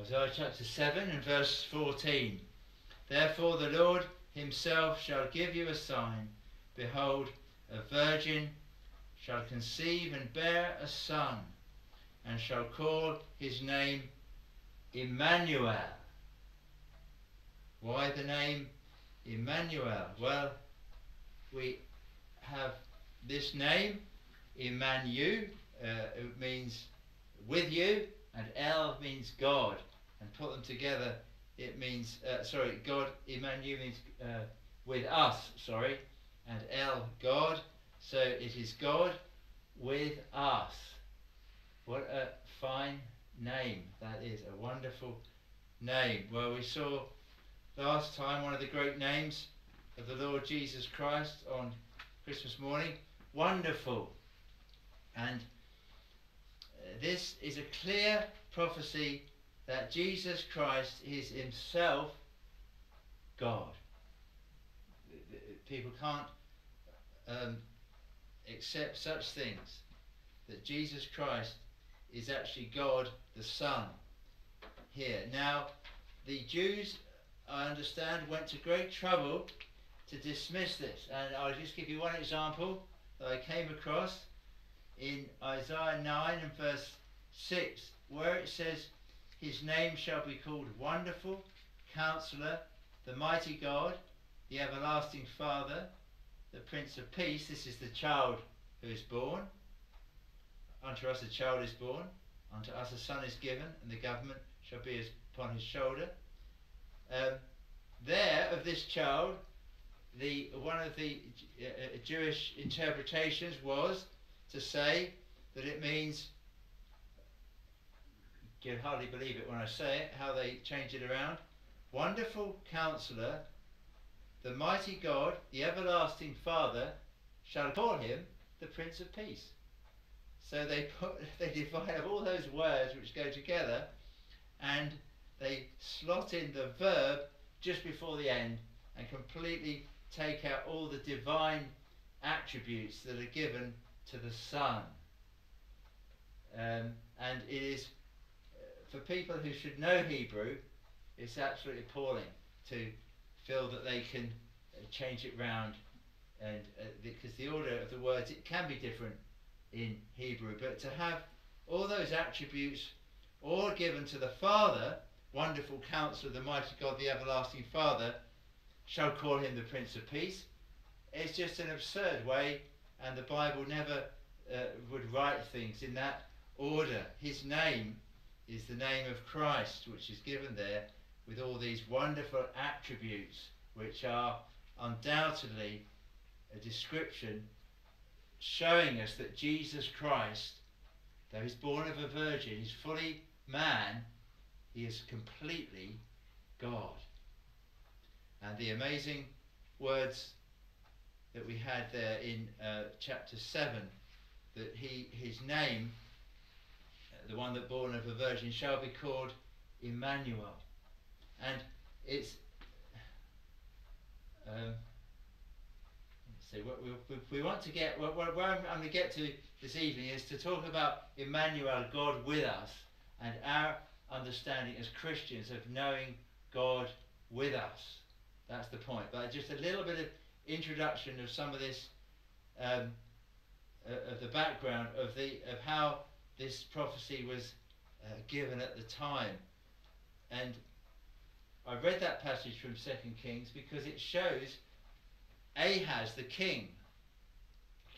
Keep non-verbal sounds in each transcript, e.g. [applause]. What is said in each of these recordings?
Isaiah chapter 7 and verse 14. Therefore the Lord himself shall give you a sign. Behold, a virgin shall conceive and bear a son, and shall call his name Emmanuel. Why the name Emmanuel? Well, we have this name, Emmanuel, uh, it means with you, and El means God, and put them together, it means, uh, sorry, God, Emmanuel means uh, with us, sorry, and El, God, so it is God with us. What a fine name that is, a wonderful name. Well, we saw last time one of the great names of the Lord Jesus Christ on Christmas morning. Wonderful. And uh, this is a clear prophecy that Jesus Christ is himself God. People can't um, accept such things. That Jesus Christ is actually God the Son here. Now, the Jews, I understand, went to great trouble to dismiss this. And I'll just give you one example that I came across in Isaiah 9 and verse 6, where it says, His name shall be called Wonderful, Counselor, the Mighty God, the Everlasting Father, the Prince of Peace. This is the child who is born. Unto us a child is born, unto us a son is given, and the government shall be upon his shoulder. Um, there, of this child, the one of the uh, uh, Jewish interpretations was to say that it means you can hardly believe it when I say it, how they change it around. Wonderful counselor, the mighty God, the everlasting Father, shall call him the Prince of Peace. So they put [laughs] they divide up all those words which go together and they slot in the verb just before the end and completely take out all the divine attributes that are given to the Son. Um, and it is, for people who should know Hebrew, it's absolutely appalling to feel that they can uh, change it round and uh, because the order of the words it can be different in Hebrew but to have all those attributes all given to the Father wonderful counselor the mighty God the everlasting Father shall call him the Prince of Peace. It's just an absurd way, and the Bible never uh, would write things in that order. His name is the name of Christ, which is given there with all these wonderful attributes, which are undoubtedly a description showing us that Jesus Christ, though he's born of a virgin, he's fully man, he is completely God. And the amazing words that we had there in uh, chapter 7 that he, his name, the one that born of a virgin, shall be called Emmanuel. And it's. Um, so what we, we, want to get, where, where I'm going to get to this evening is to talk about Emmanuel, God with us, and our understanding as Christians of knowing God with us. That's the point. But just a little bit of introduction of some of this, um, uh, of the background of the of how this prophecy was uh, given at the time. And I read that passage from Second Kings because it shows Ahaz, the king,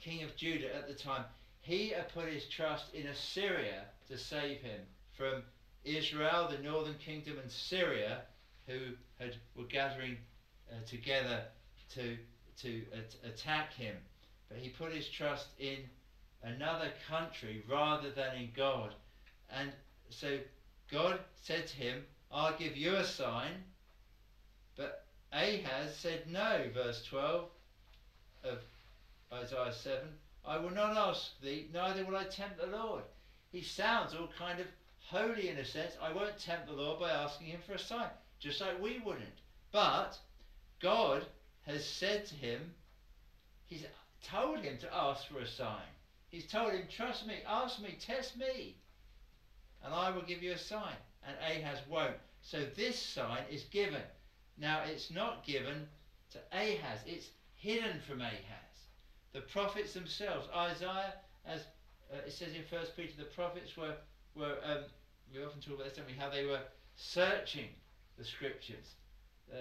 king of Judah at the time, he had put his trust in Assyria to save him from Israel, the northern kingdom, and Syria, who had were gathering uh, together to, to at- attack him. But he put his trust in another country rather than in God. And so God said to him, I'll give you a sign. But Ahaz said no, verse 12 of Isaiah 7. I will not ask thee, neither will I tempt the Lord. He sounds all kind of holy in a sense. I won't tempt the Lord by asking him for a sign, just like we wouldn't. But God has said to him, He's told him to ask for a sign. He's told him, Trust me, ask me, test me, and I will give you a sign. and Ahaz won't. So this sign is given. Now it's not given to Ahaz, it's hidden from Ahaz. The prophets themselves, Isaiah, as uh, it says in First Peter, the prophets were were um, we often talk about this, don't we? How they were searching the scriptures uh,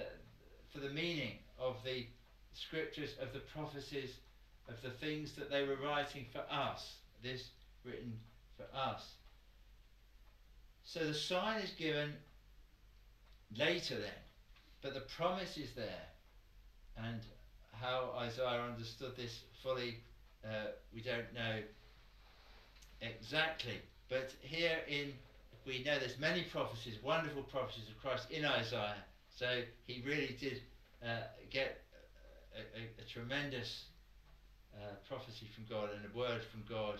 for the meaning of the scriptures of the prophecies of the things that they were writing for us. This written for us. So the sign is given later then, but the promise is there. And how Isaiah understood this fully, uh, we don't know exactly. But here in, we know there's many prophecies, wonderful prophecies of Christ in Isaiah. So he really did uh, get a, a, a tremendous uh, prophecy from God and a word from God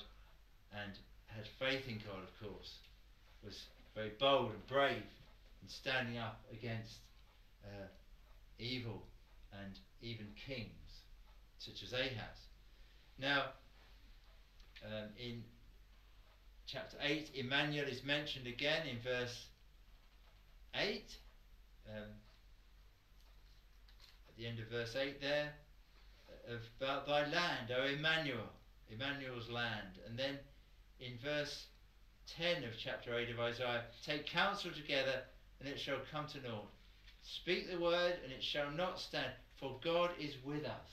and had faith in God, of course, was very bold and brave in standing up against uh, evil and even kings, such as Ahaz. Now, um, in chapter 8, Emmanuel is mentioned again in verse 8. Um, at the end of verse 8 there, of about thy land, O Emmanuel, Emmanuel's land. And then in verse 10 of chapter 8 of Isaiah, take counsel together and it shall come to naught. Speak the word and it shall not stand, for God is with us.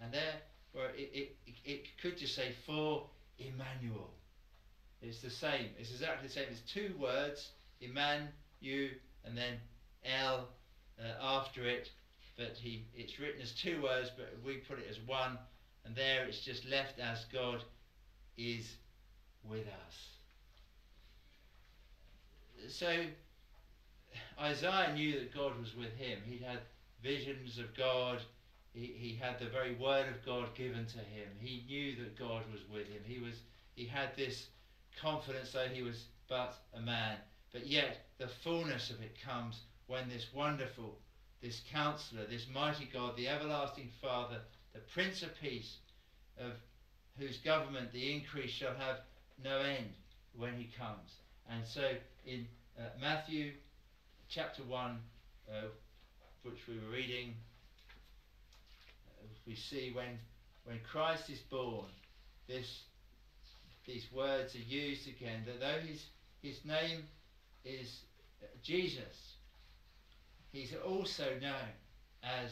And there, where it, it, it could just say, for Emmanuel. It's the same. It's exactly the same. It's two words, Eman, you, and then El uh, after it. But he, it's written as two words, but we put it as one. And there it's just left as God is with us. So Isaiah knew that God was with him. He'd had visions of God. He, he had the very word of God given to him. He knew that God was with him. He was he had this confidence though he was but a man. But yet the fullness of it comes when this wonderful, this counselor, this mighty God, the everlasting Father, the Prince of Peace, of whose government the increase shall have no end when he comes. And so in uh, Matthew chapter 1, uh, which we were reading, uh, we see when, when Christ is born, this, these words are used again, that though his, his name is uh, Jesus, he's also known as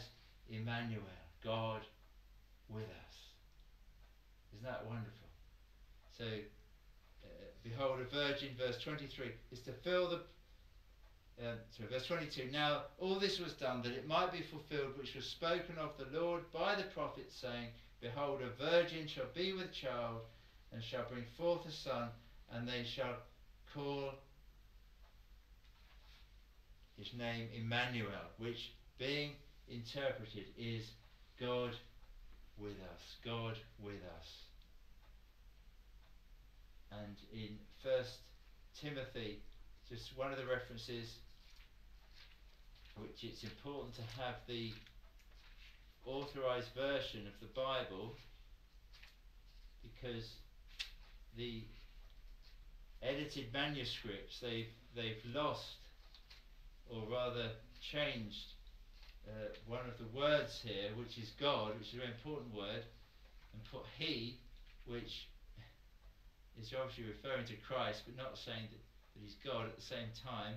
Emmanuel, God with us. Isn't that wonderful? So, uh, behold, a virgin, verse 23, is to fill the uh, sorry, verse 22. Now all this was done that it might be fulfilled which was spoken of the Lord by the prophet, saying, Behold, a virgin shall be with child, and shall bring forth a son, and they shall call his name Emmanuel, which being interpreted is God with us. God with us. And in First Timothy, just one of the references which it's important to have the authorized version of the Bible because the edited manuscripts they've they've lost or rather changed uh, one of the words here which is God which is a very important word and put he which is obviously referring to Christ but not saying that, that he's God at the same time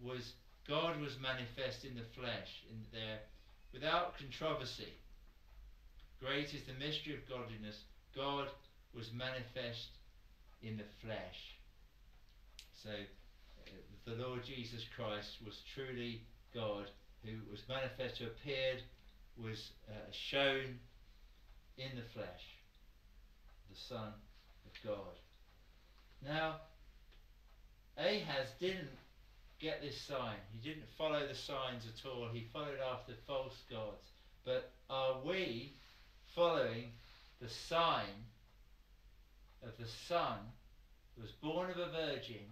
was God was manifest in the flesh, in there, without controversy. Great is the mystery of godliness. God was manifest in the flesh. So, the Lord Jesus Christ was truly God, who was manifest, who appeared, was uh, shown in the flesh, the Son of God. Now, Ahaz didn't get this sign. He didn't follow the signs at all. He followed after false gods. But are we following the sign of the Son who was born of a virgin,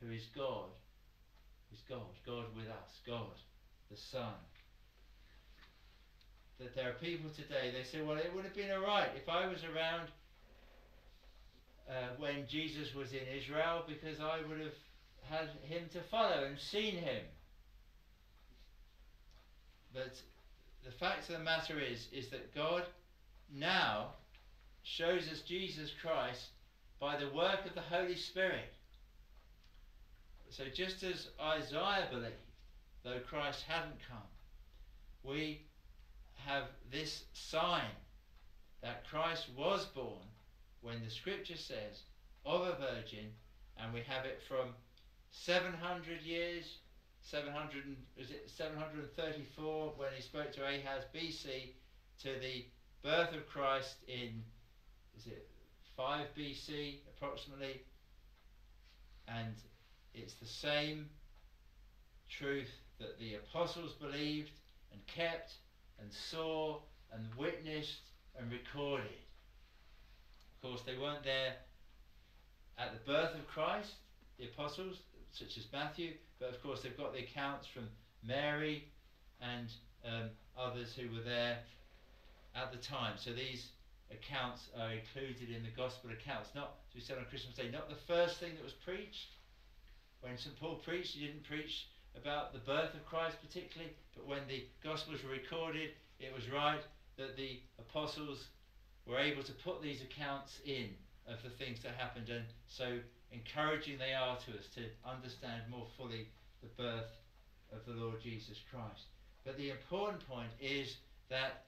who is God? Who's God? God with us. God, the Son. That there are people today, they say, well, it would have been alright if I was around uh, when Jesus was in Israel because I would have had him to follow and seen him. But the fact of the matter is, is that God now shows us Jesus Christ by the work of the Holy Spirit. So just as Isaiah believed, though Christ hadn't come, we have this sign that Christ was born when the scripture says of a virgin, and we have it from 700 years, 700 is it 734 when he spoke to Ahaz BC to the birth of Christ in is it 5 BC approximately, and it's the same truth that the apostles believed and kept and saw and witnessed and recorded. Of course, they weren't there at the birth of Christ, the apostles, such as Matthew, but of course they've got the accounts from Mary and um, others who were there at the time. So these accounts are included in the gospel accounts. Not, as we said on Christmas Day, not the first thing that was preached. When St. Paul preached, he didn't preach about the birth of Christ particularly, but when the Gospels were recorded, it was right that the apostles were able to put these accounts in of the things that happened, and so encouraging they are to us to understand more fully the birth of the Lord Jesus Christ. But the important point is that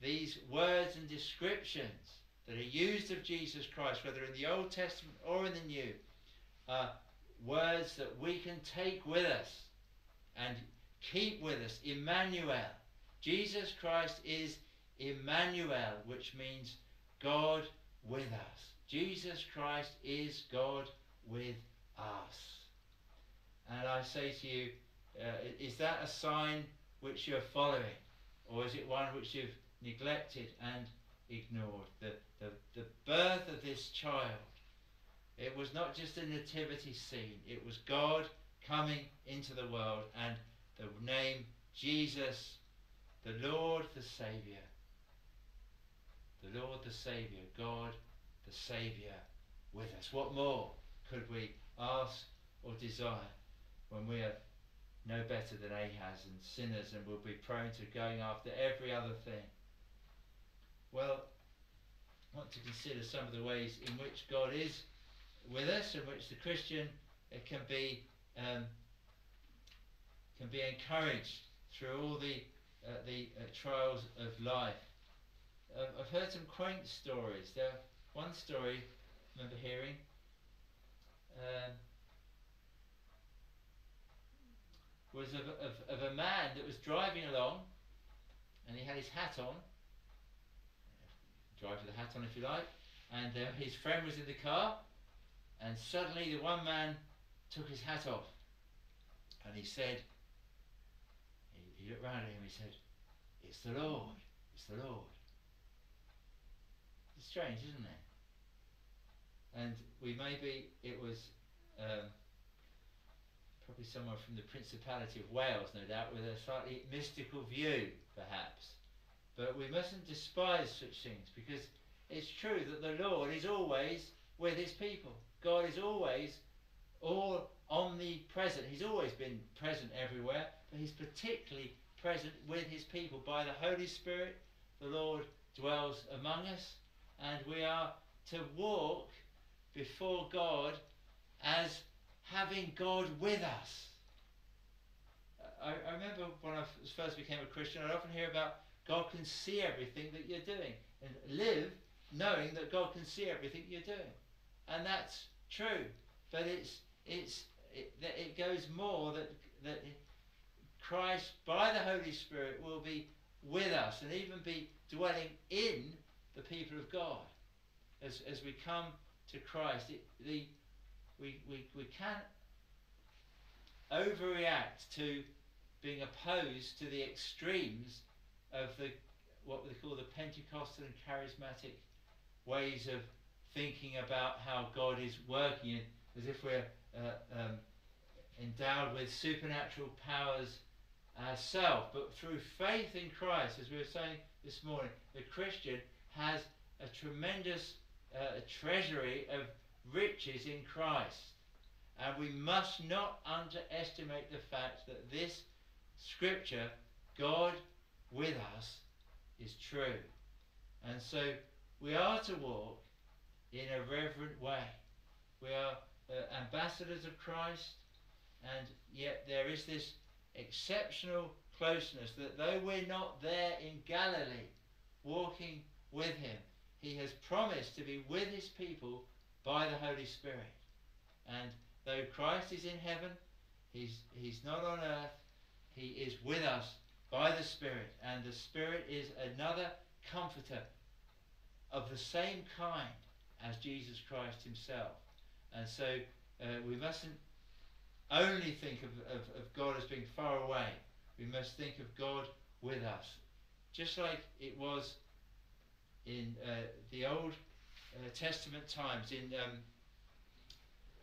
these words and descriptions that are used of Jesus Christ, whether in the Old Testament or in the New, are words that we can take with us and keep with us. Emmanuel. Jesus Christ is Emmanuel, which means God with us. Jesus Christ is God with us. And I say to you, uh, is that a sign which you're following? Or is it one which you've neglected and ignored? The, the, the birth of this child, it was not just a nativity scene, it was God coming into the world and the name Jesus, the Lord the Saviour. The Lord the Saviour, God the Saviour with us. What more could we ask or desire when we are no better than Ahaz and sinners and will be prone to going after every other thing? Well, I want to consider some of the ways in which God is with us, in which the Christian can be um, can be encouraged through all the uh, the uh, trials of life. Uh, I've heard some quaint stories. There, one story I remember hearing. Um, was of, of, of a man that was driving along and he had his hat on drive with the hat on if you like and uh, his friend was in the car and suddenly the one man took his hat off and he said, he, he looked round at him, he said, It's the Lord, it's the Lord. It's strange, isn't it? And we maybe, it was um, probably someone from the Principality of Wales, no doubt, with a slightly mystical view, perhaps. But we mustn't despise such things because it's true that the Lord is always with his people. God is always all omnipresent. He's always been present everywhere, but he's particularly present with his people. By the Holy Spirit, the Lord dwells among us, and we are to walk before God as having God with us. I, I remember when I first became a Christian, I'd often hear about God can see everything that you're doing and live knowing that God can see everything you're doing. And that's true, but it's it's it, it goes more that that Christ by the Holy Spirit will be with us and even be dwelling in the people of God as as we come to Christ. It, the we, we, we can't overreact to being opposed to the extremes of the what we call the Pentecostal and charismatic ways of thinking about how God is working, as if we're uh, um, endowed with supernatural powers ourselves. But through faith in Christ, as we were saying this morning, the Christian has a tremendous uh, treasury of riches in Christ. And we must not underestimate the fact that this scripture, God with us, is true. And so we are to walk in a reverent way. We are uh, ambassadors of Christ, and yet there is this exceptional closeness that though we're not there in Galilee walking with Him, He has promised to be with His people by the Holy Spirit. And though Christ is in heaven, He's, he's not on earth, He is with us by the Spirit. And the Spirit is another comforter of the same kind as Jesus Christ Himself. And so uh, we mustn't only think of, of, of God as being far away. We must think of God with us. Just like it was in uh, the Old uh, Testament times, in um,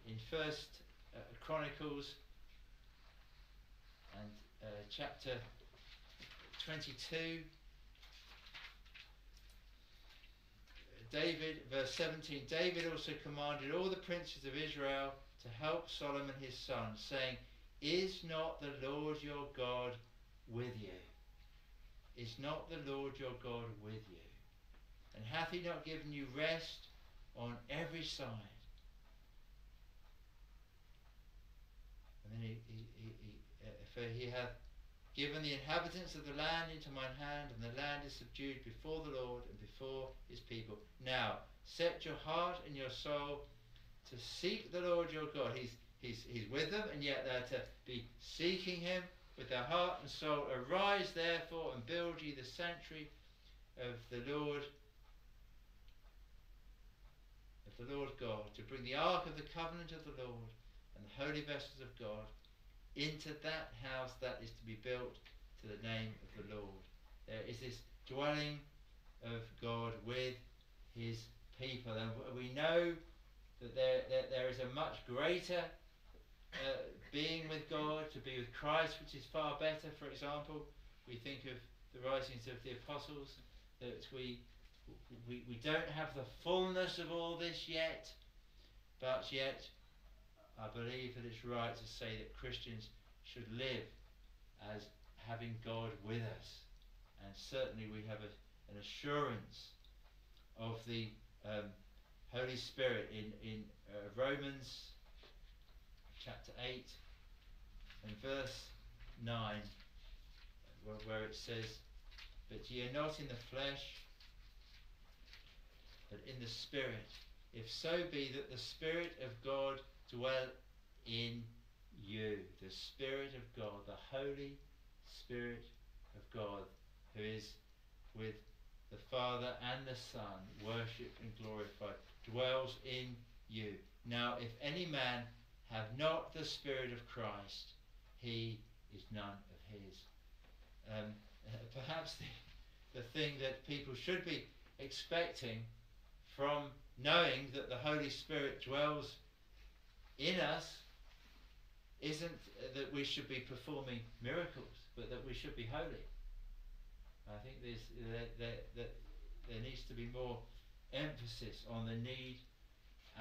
in First uh, Chronicles and uh, chapter 22. David, verse 17, David also commanded all the princes of Israel to help Solomon his son, saying, Is not the Lord your God with you? Is not the Lord your God with you? And hath he not given you rest on every side? And then he, he, he, he uh, for he hath given the inhabitants of the land into mine hand, and the land is subdued before the Lord and before his people. Now, set your heart and your soul to seek the Lord your God. He's, he's, he's with them, and yet they're to be seeking him with their heart and soul. Arise, therefore, and build ye the sanctuary of the Lord of the Lord God, to bring the ark of the covenant of the Lord and the holy vessels of God into that house that is to be built to the name of the Lord. There is this dwelling of God with his people. And we know that there, that there is a much greater uh, being with God, to be with Christ, which is far better, for example. We think of the writings of the apostles, that we, we, we don't have the fullness of all this yet, but yet I believe that it's right to say that Christians should live as having God with us. And certainly we have a, an assurance of the um, Holy Spirit in, in uh, Romans chapter 8 and verse 9, where, where it says, But ye are not in the flesh, but in the Spirit, if so be that the Spirit of God dwell in you. The Spirit of God, the Holy Spirit of God, who is with the Father and the Son, worshipped and glorified, dwells in you. Now, if any man have not the Spirit of Christ, he is none of his. Um, [laughs] perhaps the, the thing that people should be expecting from knowing that the Holy Spirit dwells in us isn't that we should be performing miracles, but that we should be holy. I think there's, there, there, there, needs to be more emphasis on the need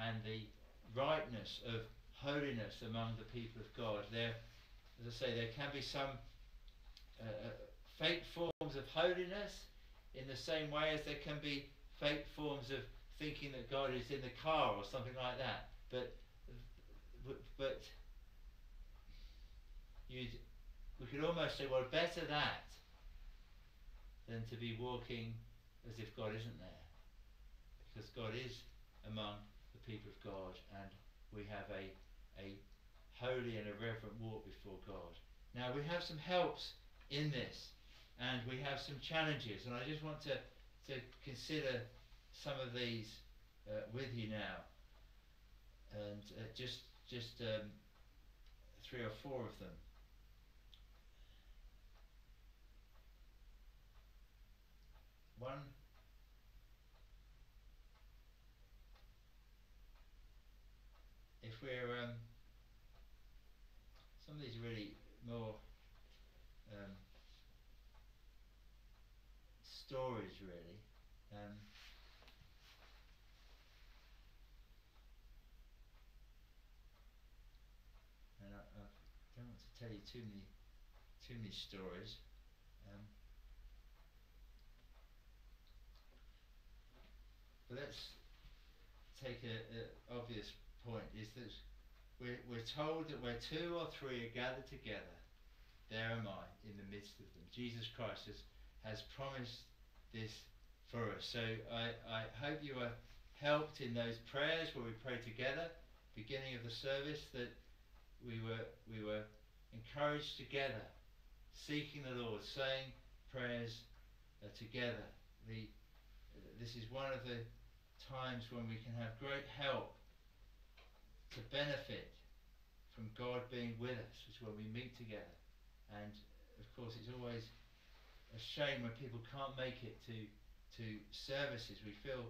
and the rightness of holiness among the people of God. There, as I say, there can be some uh, uh, fake forms of holiness in the same way as there can be fake forms of thinking that God is in the car or something like that. But but you'd, we could almost say, well, better that than to be walking as if God isn't there. Because God is among the people of God and we have a, a holy and a reverent walk before God. Now we have some helps in this and we have some challenges and I just want to, to consider some of these uh, with you now and uh, just just um, three or four of them. One if we're um, some of these really more um, stories really um, and I, I don't want to tell you too many, too many stories. Um, but let's take a, a obvious point is that we're, we're told that where two or three are gathered together, there am I in the midst of them. Jesus Christ has, has promised this for us. So I, I hope you were helped in those prayers where we pray together, beginning of the service, that we were we were encouraged together, seeking the Lord, saying prayers uh, together. The, uh, this is one of the times when we can have great help to benefit from God being with us, is when we meet together. And of course, it's always a shame when people can't make it to to services. We feel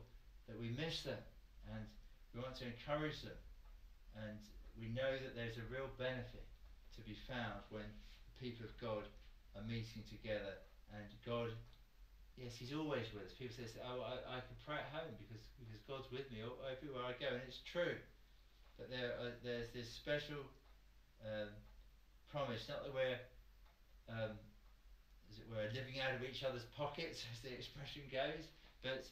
that we miss them, and we want to encourage them. And we know that there's a real benefit to be found when the people of God are meeting together, and God. Yes, He's always with us. People say, "Oh, I, I can pray at home because because God's with me everywhere I go," and it's true. But there, there's this special um, promise, not that we're um, as it were, living out of each other's pockets, [laughs] as the expression goes, but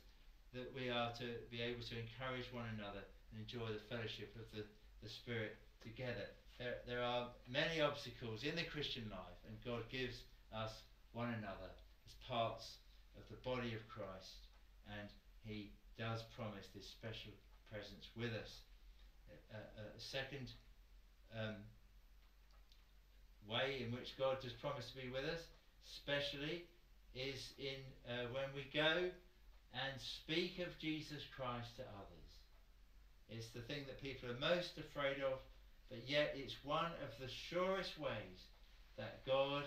that we are to be able to encourage one another and enjoy the fellowship of the, the Spirit together. There, there are many obstacles in the Christian life, and God gives us one another as parts of the body of Christ, and He does promise this special presence with us. A, second um, way in which God does promise to be with us especially, is in uh, when we go and speak of Jesus Christ to others. It's the thing that people are most afraid of, but yet it's one of the surest ways that God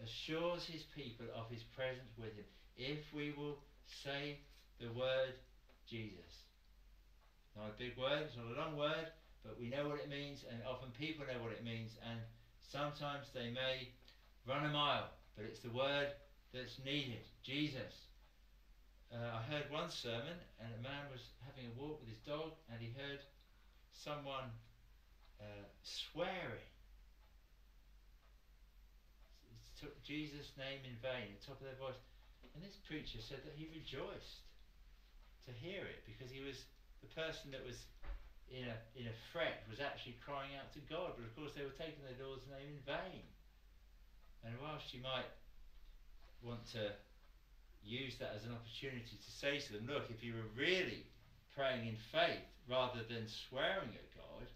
assures his people of his presence with him if we will say the word Jesus. Not a big word, it's not a long word, but we know what it means, and often people know what it means, and sometimes they may run a mile but it's the word that's needed. Jesus. Uh, I heard one sermon, and a man was having a walk with his dog, and he heard someone uh, swearing. Took Jesus' name in vain at the top of their voice. And this preacher said that he rejoiced to hear it because he was the person that was in a, in a fret was actually crying out to God. But of course, they were taking the Lord's name in vain. And whilst you might want to use that as an opportunity to say to them, look, if you were really praying in faith rather than swearing at God,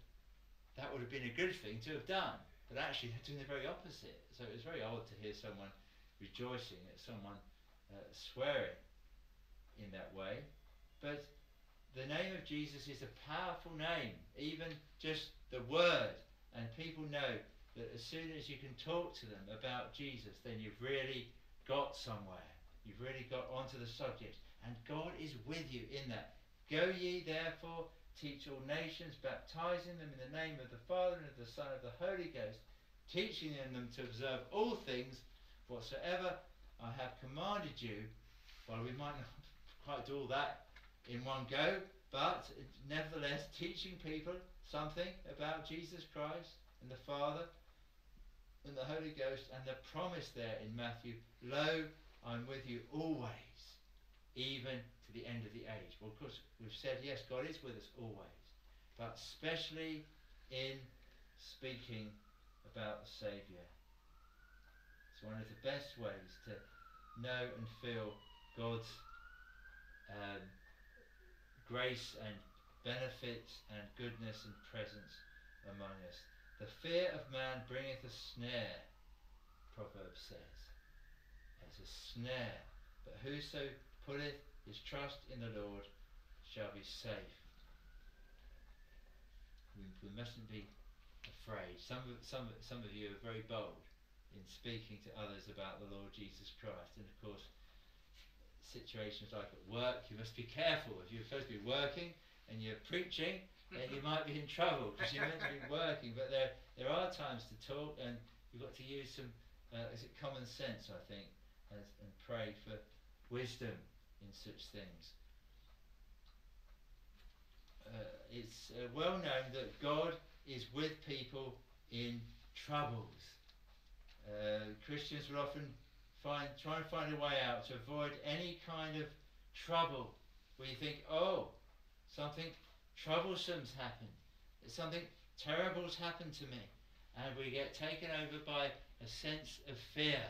that would have been a good thing to have done. But actually, they're doing the very opposite. So it was very odd to hear someone rejoicing at someone uh, swearing in that way. But the name of Jesus is a powerful name, even just the word. And people know that as soon as you can talk to them about Jesus, then you've really got somewhere. You've really got onto the subject. And God is with you in that. Go ye therefore, teach all nations, baptizing them in the name of the Father and of the Son and of the Holy Ghost, teaching them to observe all things whatsoever I have commanded you. Well, we might not [laughs] quite do all that in one go, but nevertheless, teaching people something about Jesus Christ and the Father and the Holy Ghost and the promise there in Matthew, Lo, I'm with you always, even to the end of the age. Well, of course, we've said, yes, God is with us always, but especially in speaking about the Saviour. One of the best ways to know and feel God's um, grace and benefits and goodness and presence among us. The fear of man bringeth a snare, Proverbs says. It's a snare. But whoso putteth his trust in the Lord shall be safe. We, we mustn't be afraid. Some of, some, some of you are very bold in speaking to others about the Lord Jesus Christ. And of course, situations like at work, you must be careful. If you're supposed to be working and you're preaching, then you might be in trouble because you're meant to be [laughs] working. But there, there are times to talk, and you've got to use some, uh, is it common sense, I think, and, and pray for wisdom in such things. Uh, it's uh, well known that God is with people in troubles. Uh, Christians will often find try and find a way out to avoid any kind of trouble where you think, oh, something troublesome's happened, something terrible's happened to me, and we get taken over by a sense of fear.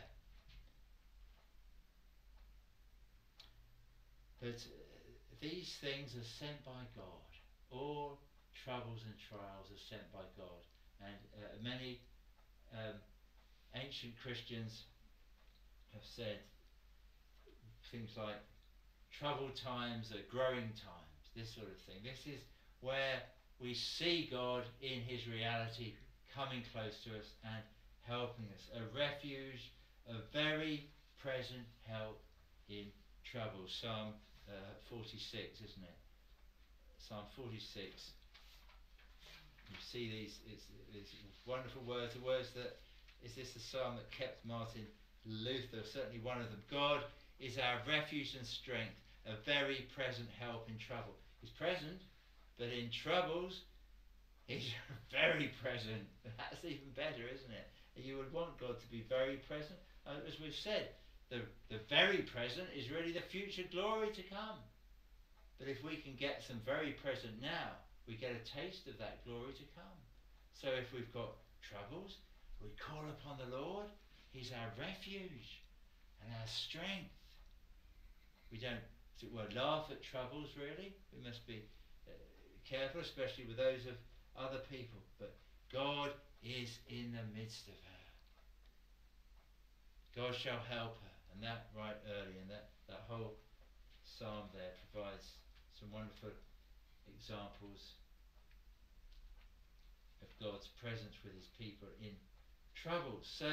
But uh, these things are sent by God. All troubles and trials are sent by God. And uh, many um, ancient Christians have said things like troubled times are growing times, this sort of thing. This is where we see God in his reality coming close to us and helping us. A refuge, a very present help in trouble. Psalm uh, 46, isn't it? Psalm 46. You see these, these wonderful words, the words that, is this the psalm that kept Martin Luther? Certainly one of them. God is our refuge and strength, a very present help in trouble. He's present, but in troubles, he's [laughs] very present. That's even better, isn't it? You would want God to be very present. Uh, as we've said, the, the very present is really the future glory to come. But if we can get some very present now, we get a taste of that glory to come. So if we've got troubles, we call upon the Lord. He's our refuge and our strength. We don't, as it were, laugh at troubles, really. We must be uh, careful, especially with those of other people. But God is in the midst of her. God shall help her. And that right early, and that, that whole psalm there provides some wonderful examples of God's presence with his people in trouble. So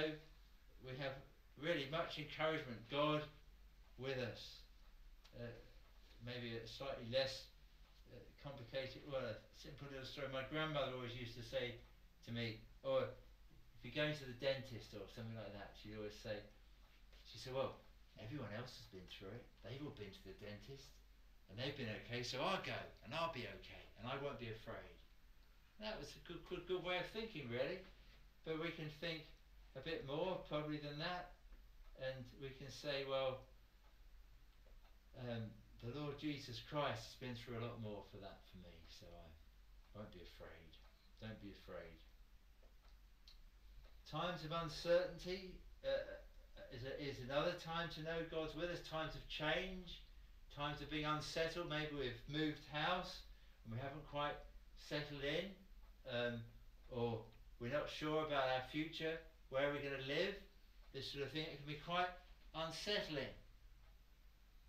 we have really much encouragement. God with us. Uh, maybe a slightly less uh, complicated, well, a simple little story. My grandmother always used to say to me, or oh, if you're going to the dentist or something like that, she'd always say, she said, well, everyone else has been through it. They've all been to the dentist and they've been okay, so I'll go and I'll be okay and I won't be afraid. That was a good, good, good way of thinking, really. But we can think a bit more, probably, than that. And we can say, well, um, the Lord Jesus Christ has been through a lot more for that for me, so I won't be afraid. Don't be afraid. Times of uncertainty uh, is, a, is another time to know God's with us. Times of change, times of being unsettled. Maybe we've moved house and we haven't quite settled in um, or we're not sure about our future, where we're going to live, this sort of thing, it can be quite unsettling.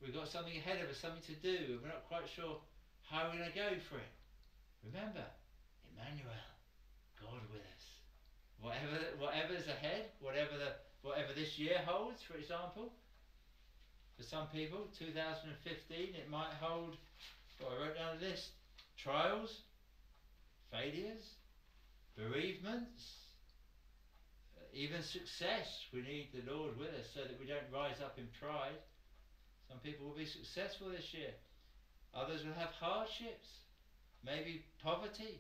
We've got something ahead of us, something to do, and we're not quite sure how we're going to go for it. Remember, Emmanuel, God with us. Whatever whatever's ahead, whatever the whatever this year holds, for example, for some people, 2015, it might hold. Well, I wrote down a list: trials, failures, bereavements, uh, even success. We need the Lord with us so that we don't rise up in pride. Some people will be successful this year. Others will have hardships, maybe poverty,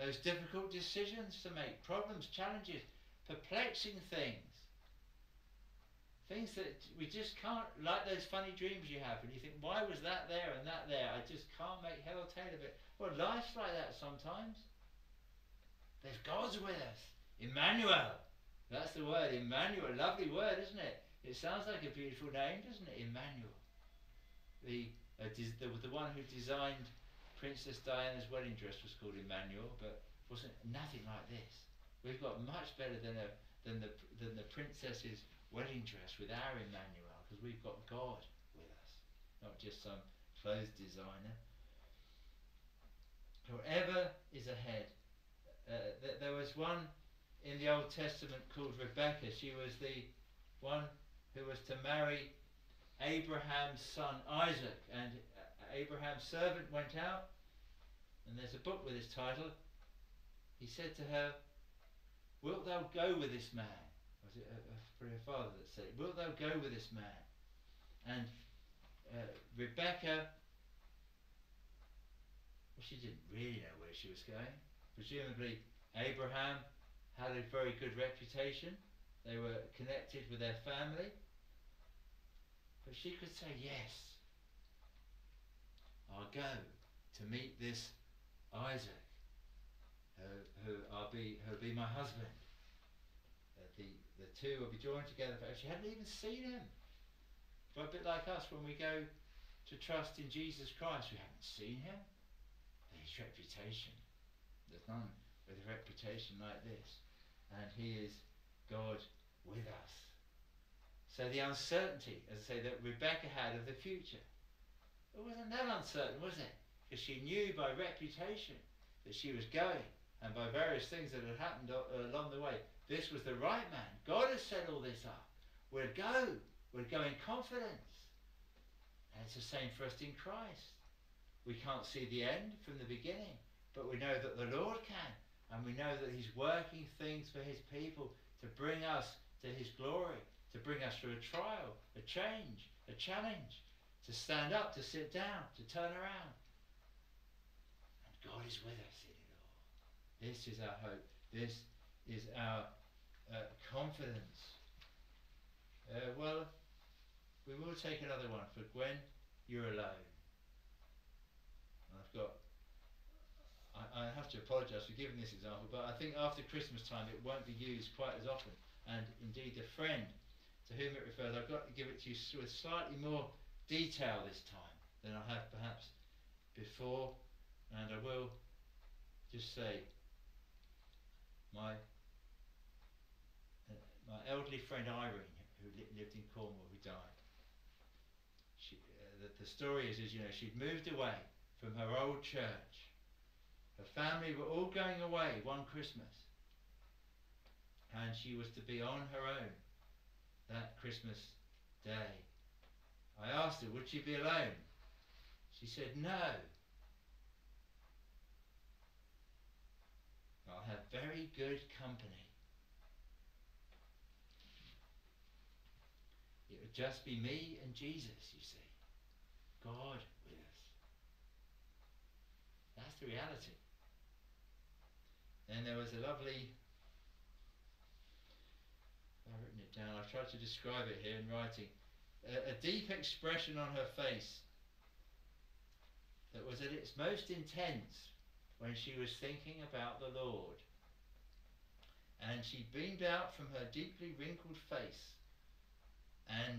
those difficult decisions to make, problems, challenges, perplexing things. Things that we just can't, like those funny dreams you have, and you think, why was that there and that there? I just can't make head or tail of it. Well, life's like that sometimes. There's God's with us. Emmanuel. That's the word, Emmanuel. Lovely word, isn't it? It sounds like a beautiful name, doesn't it? Emmanuel. The, uh, the, the one who designed Princess Diana's wedding dress was called Emmanuel, but wasn't nothing like this. We've got much better than, a, than, the, than the princess's wedding dress with our Emmanuel, because we've got God with us, not just some clothes designer. Whoever is ahead, uh, th- there was one in the Old Testament called Rebecca. She was the one who was to marry Abraham's son Isaac, and uh, Abraham's servant went out, and there's a book with this title. He said to her, Wilt thou go with this man? Was it for her father that said, Wilt thou go with this man? And uh, Rebecca, well, she didn't really know where she was going. Presumably, Abraham had a very good reputation they were connected with their family. But she could say, Yes, I'll go to meet this Isaac, who, who I'll be, who'll be my husband. Uh, the, the two will be joined together. But she hadn't even seen him. But a bit like us, when we go to trust in Jesus Christ, we haven't seen him. His reputation. There's none with a reputation like this. And he is God with us. So the uncertainty, as I say, that Rebecca had of the future, it wasn't that uncertain, was it? Because she knew by reputation that she was going, and by various things that had happened along the way, this was the right man. God has set all this up. We'll go. We'll go in confidence. And it's the same for us in Christ. We can't see the end from the beginning, but we know that the Lord can. And we know that He's working things for His people to bring us to His glory, to bring us through a trial, a change, a challenge, to stand up, to sit down, to turn around. And God is with us in it all. This is our hope. This is our uh, confidence. Uh, well, we will take another one for Gwen. You're alone. I've got I, I have to apologise for giving this example, but I think after Christmas time it won't be used quite as often. And indeed, the friend to whom it refers, I've got to give it to you with slightly more detail this time than I have perhaps before. And I will just say, my uh, my elderly friend Irene, who li- lived in Cornwall, who died. She, uh, the, the story is, is, you know, she'd moved away from her old church her family were all going away one Christmas. And she was to be on her own that Christmas day. I asked her, would she be alone? She said, no. I'll have very good company. It would just be me and Jesus, you see. God with us. That's the reality. And there was a lovely, I've written it down, I've tried to describe it here in writing, a, a deep expression on her face that was at its most intense when she was thinking about the Lord. And she beamed out from her deeply wrinkled face, and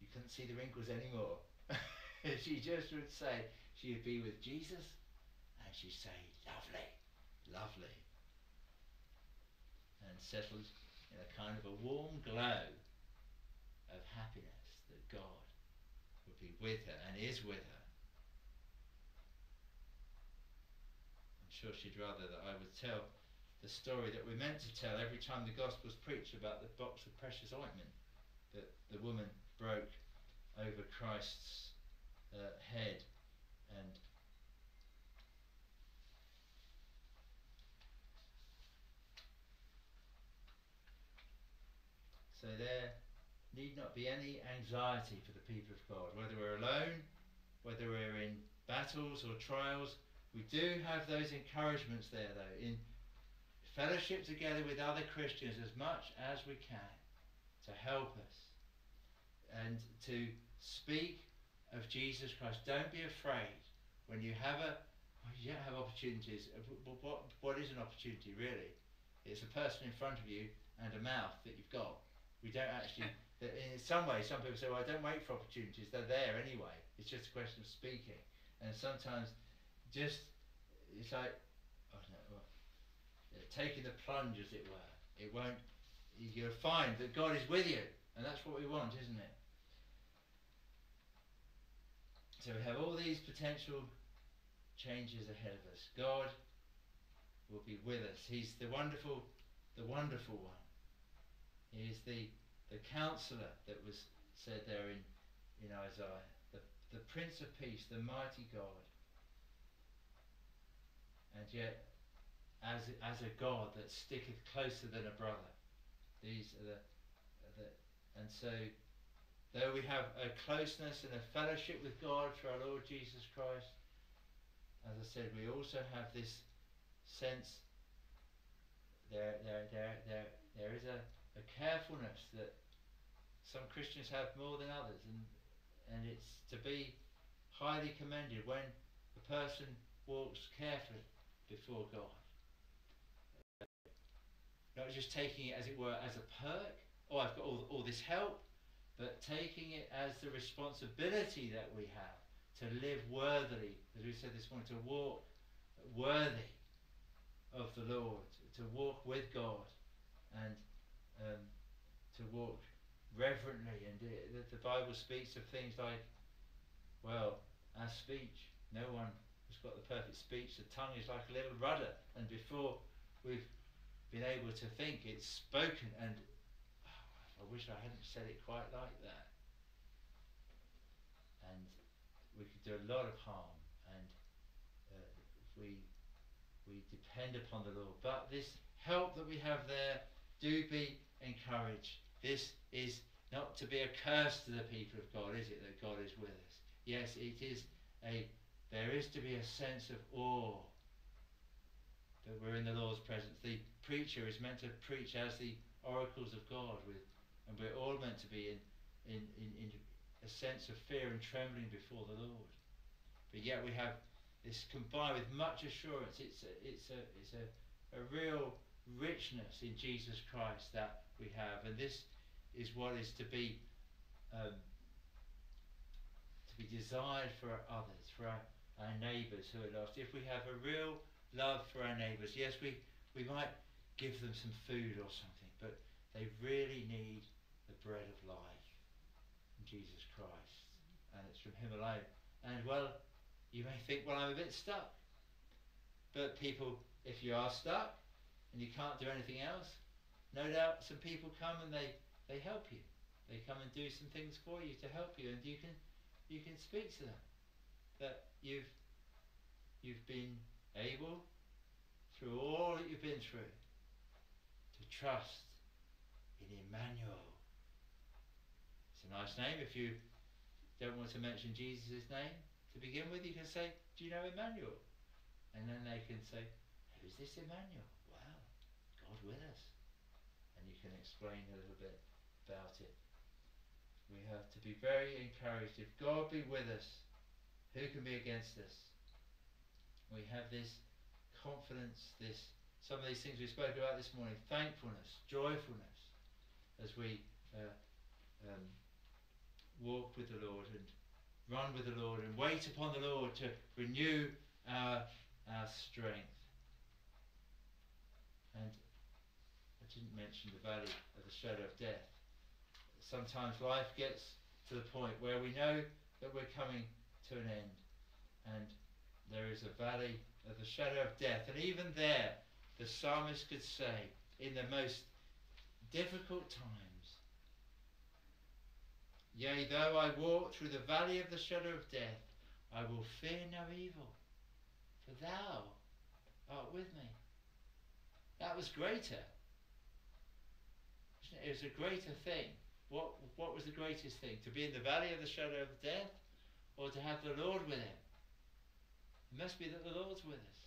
you couldn't see the wrinkles anymore. [laughs] she just would say she would be with Jesus, and she'd say, Lovely lovely, and settled in a kind of a warm glow of happiness that God would be with her and is with her. I'm sure she'd rather that I would tell the story that we're meant to tell every time the Gospel's preached about the box of precious ointment that the woman broke over Christ's uh, head and So there need not be any anxiety for the people of God, whether we're alone, whether we're in battles or trials. We do have those encouragements there, though, in fellowship together with other Christians as much as we can to help us and to speak of Jesus Christ. Don't be afraid when you have a you don't have opportunities. Uh, what, what is an opportunity really? It's a person in front of you and a mouth that you've got we don't actually. [laughs] In some ways, some people say, "Well, I don't wait for opportunities; they're there anyway. It's just a question of speaking." And sometimes, just it's like, oh no, well, taking the plunge, as it were. It won't. You'll find that God is with you, and that's what we want, isn't it? So we have all these potential changes ahead of us. God will be with us. He's the wonderful, the wonderful one. He is the, the counselor that was said there in, in Isaiah, the, the Prince of Peace, the mighty God. And yet, as, as a God that sticketh closer than a brother. These are the, the and so though we have a closeness and a fellowship with God through our Lord Jesus Christ, as I said, we also have this sense there there there there there is a a carefulness that some Christians have more than others, and and it's to be highly commended when a person walks carefully before God. Not just taking it, as it were, as a perk, oh, I've got all, all this help, but taking it as the responsibility that we have to live worthily, as we said this morning, to walk worthy of the Lord, to walk with God, and um, to walk reverently. And it, the Bible speaks of things like, well, our speech. No one has got the perfect speech. The tongue is like a little rudder, and before we've been able to think, it's spoken. And oh, I wish I hadn't said it quite like that. And we could do a lot of harm, and uh, we we depend upon the Lord. But this help that we have there, do be encouraged. This is not to be a curse to the people of God, is it, that God is with us? Yes, it is a there is to be a sense of awe that we're in the Lord's presence. The preacher is meant to preach as the oracles of God with and we're all meant to be in, in, in, in a sense of fear and trembling before the Lord. But yet we have this combined with much assurance. It's a, it's a, it's a, a real richness in Jesus Christ that we have. And this is what is to be um, to be desired for others, for our, our neighbours who are lost. If we have a real love for our neighbours, yes, we, we might give them some food or something, but they really need the bread of life Jesus Christ. And it's from Him alone. And well, you may think, well, I'm a bit stuck. But people, if you are stuck and you can't do anything else, no doubt some people come and they they help you. They come and do some things for you to help you, and you can you can speak to them that you've you've been able through all that you've been through to trust in Emmanuel. It's a nice name. If you don't want to mention Jesus' name to begin with, you can say, "Do you know Emmanuel?" And then they can say, "Who's this Emmanuel?" Wow, God with us. Can explain a little bit about it. We have to be very encouraged. If God be with us, who can be against us? We have this confidence, this some of these things we spoke about this morning, thankfulness, joyfulness, as we uh, um, walk with the Lord and run with the Lord and wait upon the Lord to renew our, our strength. And didn't mention the valley of the shadow of death sometimes life gets to the point where we know that we're coming to an end and there is a valley of the shadow of death. And even there, the psalmist could say, in the most difficult times, Yea, though I walk through the valley of the shadow of death, I will fear no evil, for thou art with me. That was greater. It was a greater thing what, what was the greatest thing? To be in the valley of the shadow of death or to have the Lord with him? It must be that the Lord's with us.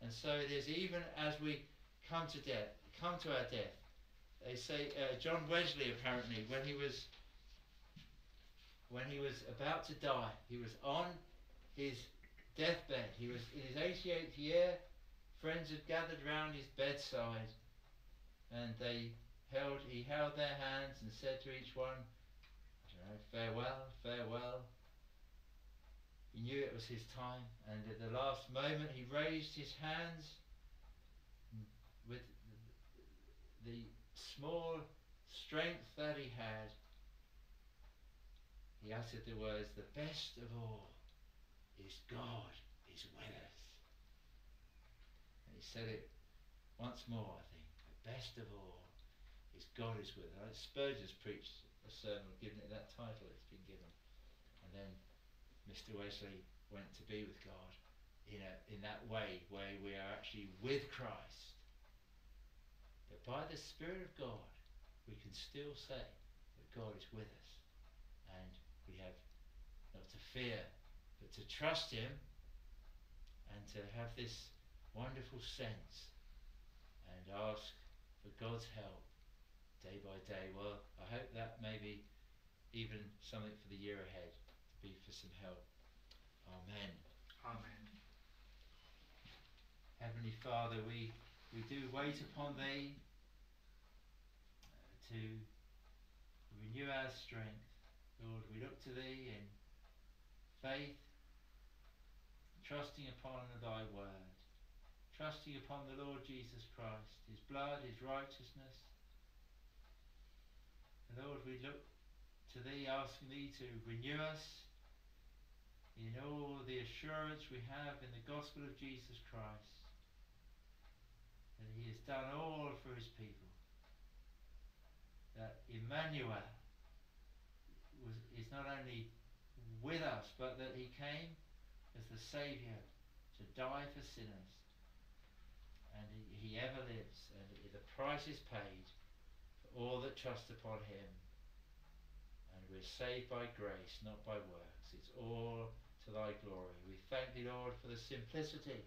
And so it is even as we come to death, come to our death. They say uh, John Wesley apparently when he was when he was about to die, he was on his deathbed. He was in his 88th year. Friends had gathered round his bedside, and they held, he held their hands and said to each one, farewell, farewell. He knew it was his time, and at the last moment he raised his hands with the small strength that he had. He uttered the words, The best of all is God is with us. And he said it once more, I think. The best of all is God is with us. Spurgeon's preached a sermon giving it that title it's been given. And then Mr. Wesley went to be with God in, a, in that way where we are actually with Christ. But by the Spirit of God, we can still say that God is with us. And we have not to fear, but to trust Him and to have this wonderful sense and ask for God's help day by day. Well, I hope that maybe even something for the year ahead to be for some help. Amen. Amen. Heavenly Father, we, we do wait upon Thee uh, to renew our strength. Lord, we look to Thee in faith, trusting upon Thy word, trusting upon the Lord Jesus Christ, His blood, His righteousness. Lord, we look to Thee, asking Thee to renew us in all the assurance we have in the gospel of Jesus Christ that he has done all for his people. That Emmanuel was, is not only with us, but that he came as the Saviour to die for sinners. And he, he ever lives, and the price is paid all that trust upon him. And we're saved by grace, not by works. It's all to thy glory. We thank thee, Lord, for the simplicity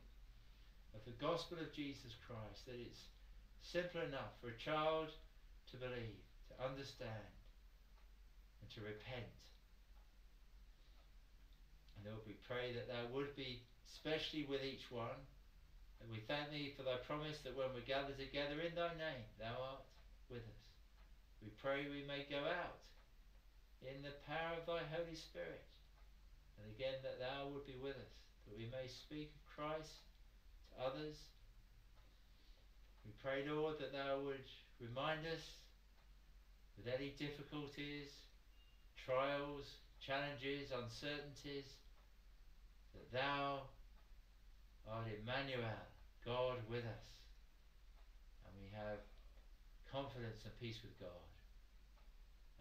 of the gospel of Jesus Christ, that it's simple enough for a child to believe, to understand, and to repent. And Lord, we pray that thou would be specially with each one. And we thank thee for thy promise that when we gather together in thy name, thou art with us. We pray we may go out in the power of thy Holy Spirit. And again, that thou would be with us, that we may speak of Christ to others. We pray, Lord, that Thou would remind us with any difficulties, trials, challenges, uncertainties, that Thou art Emmanuel, God with us. And we have confidence and peace with God.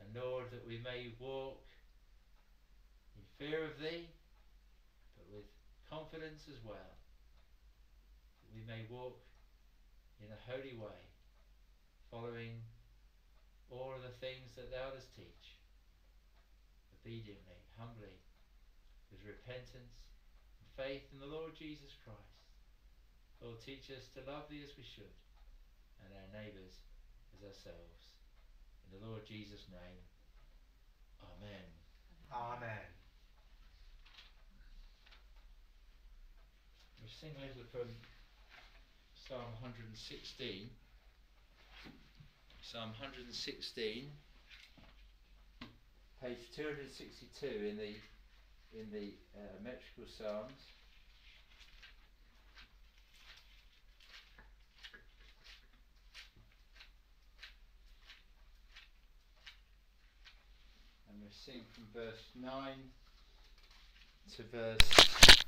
And Lord, that we may walk in fear of Thee, but with confidence as well that we may walk in a holy way, following all of the things that thou dost teach, obediently, humbly, with repentance and faith in the Lord Jesus Christ. Lord, teach us to love thee as we should, and our neighbours as ourselves. In the Lord Jesus' name, Amen. Amen. We'll sing a little from Psalm 116. Psalm 116, page 262 in the in the uh, metrical psalms. Sing from verse 9 to verse